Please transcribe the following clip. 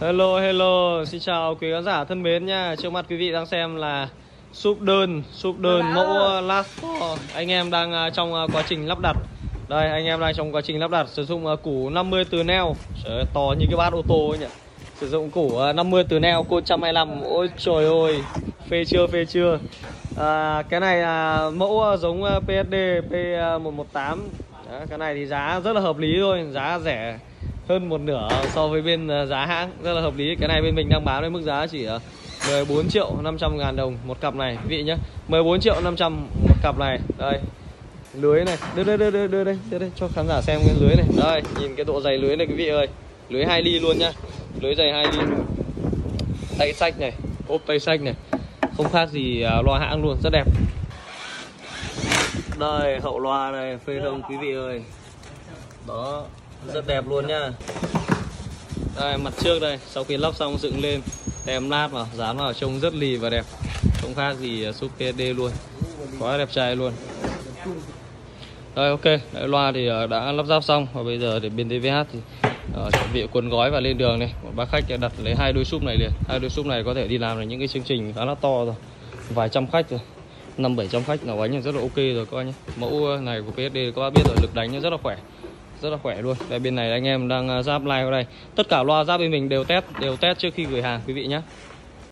Hello hello, xin chào quý khán giả thân mến nha. Trước mặt quý vị đang xem là súp đơn, súp đơn mẫu last four. Anh em đang à, trong à, quá trình lắp đặt. Đây, anh em đang trong quá trình lắp đặt sử dụng củ 50 từ neo. Trời to như cái bát ô tô ấy nhỉ. Sử dụng củ à, 50 từ neo côn 125. Ôi trời ơi, phê chưa phê chưa. À, cái này là mẫu giống PSD P118. Đó, cái này thì giá rất là hợp lý thôi, giá rẻ hơn một nửa so với bên à, giá hãng. Rất là hợp lý. Cái này bên mình đang bán với mức giá chỉ à, 14 triệu 500 ngàn đồng một cặp này. Quý vị nhé 14 triệu 500 một cặp này. Đây, lưới này. Đưa đưa đưa đưa đưa đây đưa đây cho khán giả xem cái lưới này. Đây, nhìn cái độ dày lưới này, quý vị ơi. Lưới 2 ly luôn nhá. Lưới dày 2 ly. Luôn tay sách này, ốp tay sách này. Không khác gì à, loa hãng luôn. Rất đẹp. Đây, hậu loa này, phê thông quý vị ơi. Đó rất đẹp luôn nha đây mặt trước đây sau khi lắp xong dựng lên tem lát vào dán vào trông rất lì và đẹp. Không khác gì à, súp PSD luôn. Quá đẹp trai luôn. Đây ok. Đấy, loa thì à, đã lắp ráp xong. Và bây giờ để bên DVH thì uh, chuẩn bị cuốn gói và lên đường này. Một bác khách đặt lấy hai đôi súp này liền. Hai đôi súp này có thể đi làm được những cái chương trình khá là to rồi. Vài trăm khách rồi. Năm bảy trăm khách là bánh là rất là ok rồi các anh nhé. Mẫu này của PSD các bác biết rồi lực đánh rất là khỏe rất là khỏe luôn. Đây bên này anh em đang à, giáp like vào đây. Tất cả loa giáp bên mình đều test đều test trước khi gửi hàng, quý vị nhé